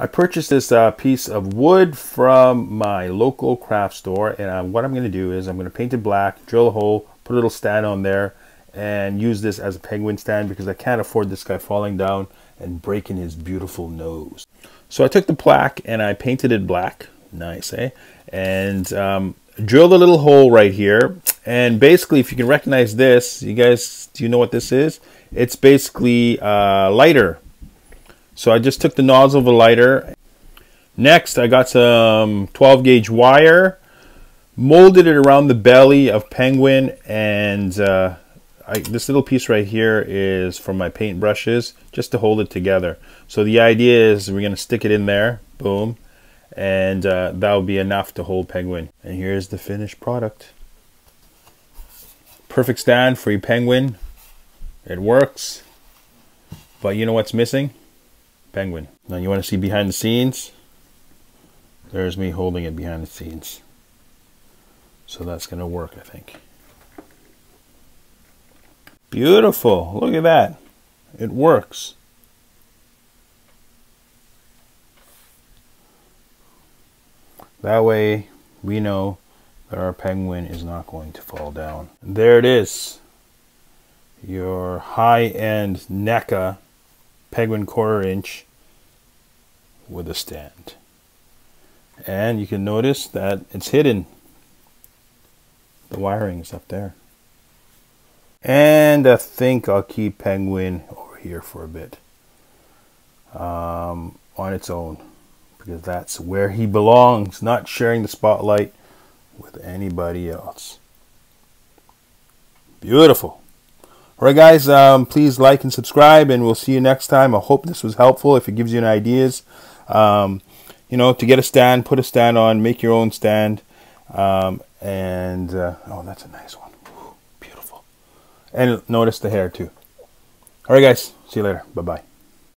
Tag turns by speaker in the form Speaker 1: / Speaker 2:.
Speaker 1: I purchased this uh, piece of wood from my local craft store and uh, what I'm going to do is I'm going to paint it black, drill a hole, put a little stand on there and use this as a penguin stand because I can't afford this guy falling down and breaking his beautiful nose. So I took the plaque and I painted it black. Nice, eh? And um, drilled a little hole right here. And basically, if you can recognize this, you guys, do you know what this is? It's basically uh, lighter so I just took the nozzle of a lighter. Next, I got some 12 gauge wire, molded it around the belly of Penguin, and uh, I, this little piece right here is for my paint brushes, just to hold it together. So the idea is we're going to stick it in there, boom, and uh, that will be enough to hold Penguin. And here's the finished product. Perfect stand for your Penguin. It works. But you know what's missing? Penguin. Now you want to see behind the scenes? There's me holding it behind the scenes. So that's going to work, I think. Beautiful. Look at that. It works. That way we know that our penguin is not going to fall down. There it is. Your high-end NECA penguin quarter inch with a stand. And you can notice that it's hidden. The wiring is up there. And I think I'll keep Penguin over here for a bit. Um, on its own. Because that's where he belongs. Not sharing the spotlight with anybody else. Beautiful. All right, guys, um, please like and subscribe, and we'll see you next time. I hope this was helpful. If it gives you any ideas, um, you know, to get a stand, put a stand on, make your own stand. Um, and, uh, oh, that's a nice one. Ooh, beautiful. And notice the hair, too. All right, guys. See you later. Bye-bye.